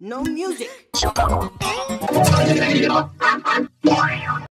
No music.